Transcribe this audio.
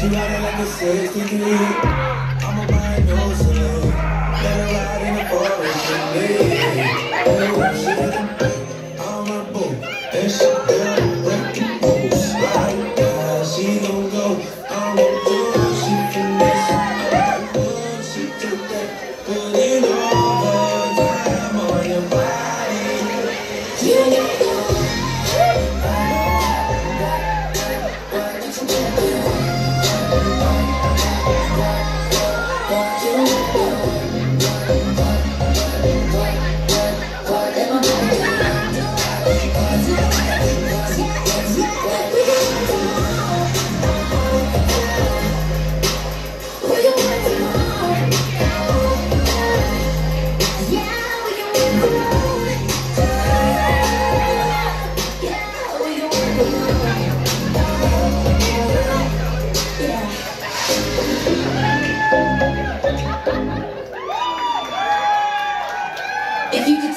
She ride it like a 60. I'm a buy saloon. Let ride in the forest with me. Oh, If you could